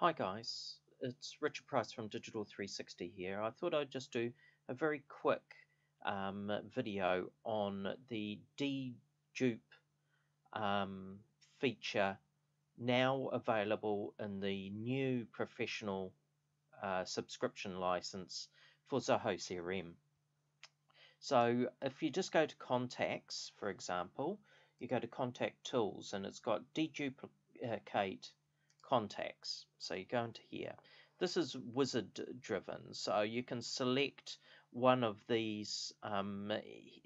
Hi guys, it's Richard Price from Digital 360 here. I thought I'd just do a very quick um, video on the dedupe um, feature now available in the new professional uh, subscription license for Zoho CRM. So if you just go to contacts, for example, you go to contact tools and it's got deduplicate contacts. So you go into here. This is wizard driven, so you can select one of these um,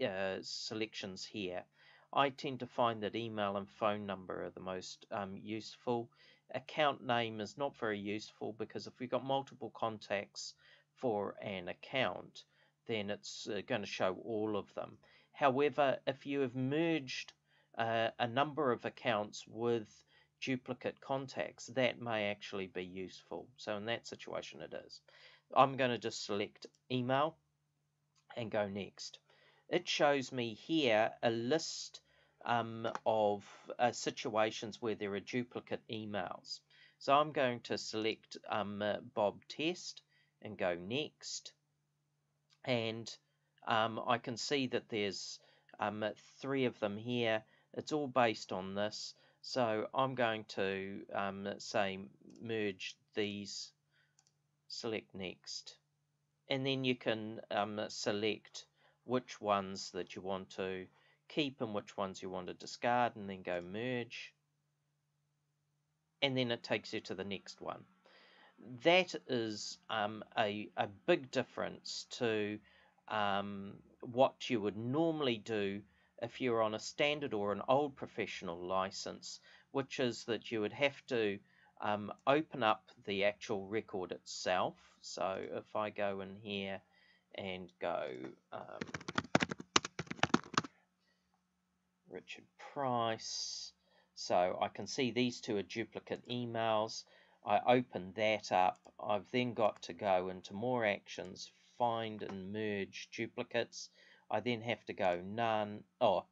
uh, selections here. I tend to find that email and phone number are the most um, useful. Account name is not very useful because if we've got multiple contacts for an account, then it's uh, going to show all of them. However, if you have merged uh, a number of accounts with duplicate contacts, that may actually be useful. So in that situation it is. I'm going to just select email and go next. It shows me here a list um, of uh, situations where there are duplicate emails. So I'm going to select um, uh, Bob Test and go next. And um, I can see that there's um, three of them here. It's all based on this. So I'm going to um, say merge these, select next, and then you can um, select which ones that you want to keep and which ones you want to discard and then go merge and then it takes you to the next one. That is um, a, a big difference to um, what you would normally do if you're on a standard or an old professional license, which is that you would have to um, open up the actual record itself. So if I go in here and go um, Richard Price, so I can see these two are duplicate emails. I open that up. I've then got to go into more actions, find and merge duplicates. I then have to go none, or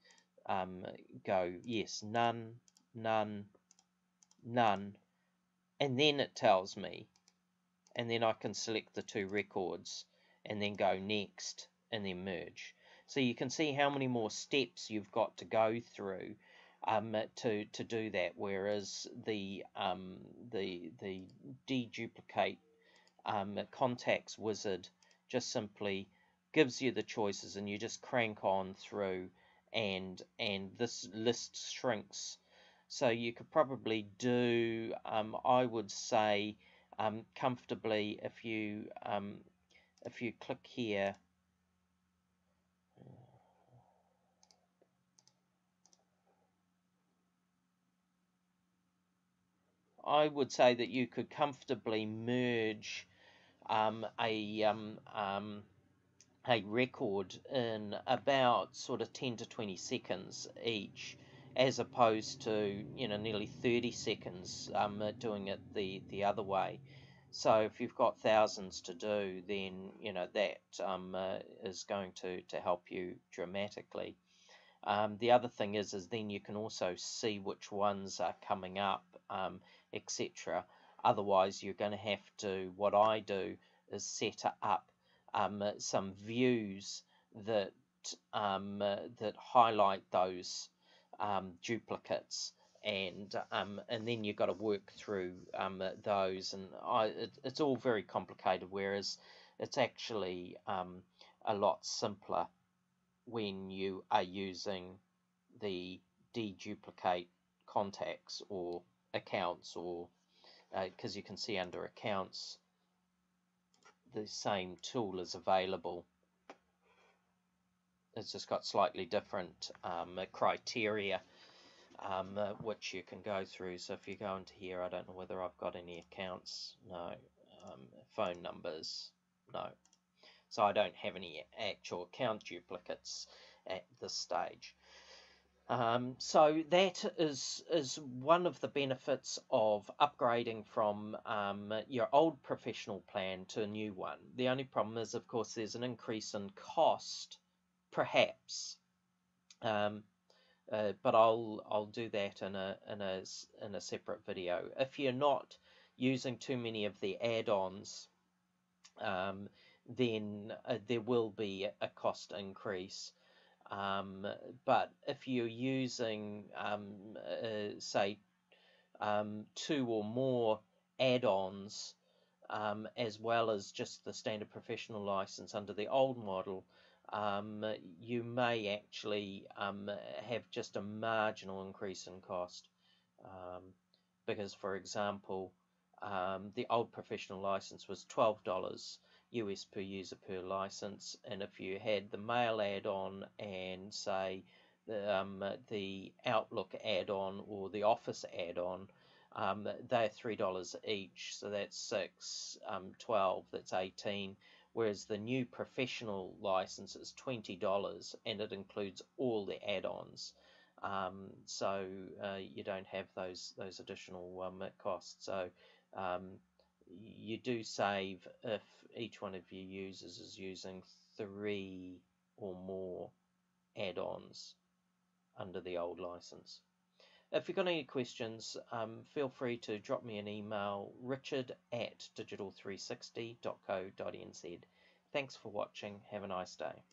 um, go yes, none, none, none, and then it tells me, and then I can select the two records and then go next and then merge. So you can see how many more steps you've got to go through um, to to do that. Whereas the um, the the deduplicate um, contacts wizard just simply gives you the choices and you just crank on through and and this list shrinks. So you could probably do um, I would say um, comfortably if you um, if you click here. I would say that you could comfortably merge um, a um, um, a record in about sort of 10 to 20 seconds each as opposed to you know nearly 30 seconds um, doing it the the other way. So if you've got thousands to do then you know that um, uh, is going to to help you dramatically. Um, the other thing is is then you can also see which ones are coming up um, etc otherwise you're going to have to what I do is set up um, some views that um, that highlight those um, duplicates and um, and then you've got to work through um, those and I, it, it's all very complicated whereas it's actually um, a lot simpler when you are using the deduplicate contacts or accounts or because uh, you can see under accounts the same tool is available. It's just got slightly different um, criteria um, uh, which you can go through. So if you go into here, I don't know whether I've got any accounts. No. Um, phone numbers. No. So I don't have any actual account duplicates at this stage. Um, so that is is one of the benefits of upgrading from um, your old professional plan to a new one. The only problem is, of course, there's an increase in cost, perhaps. Um, uh, but I'll I'll do that in a in a in a separate video. If you're not using too many of the add-ons, um, then uh, there will be a cost increase. Um, but if you're using, um, uh, say, um, two or more add-ons, um, as well as just the standard professional license under the old model, um, you may actually have just a marginal increase in cost. Because, for example, the old professional license was $12 US per user per license, and if you had the mail add-on and say the, um, the Outlook add-on or the Office add-on, um, they're three dollars each, so that's six, um, twelve, that's eighteen. Whereas the new professional license is twenty dollars, and it includes all the add-ons. Um, so uh, you don't have those those additional um, costs. So um, you do save if each one of your users is using three or more add-ons under the old license. If you've got any questions, um, feel free to drop me an email, richard at digital360.co.nz. Thanks for watching. Have a nice day.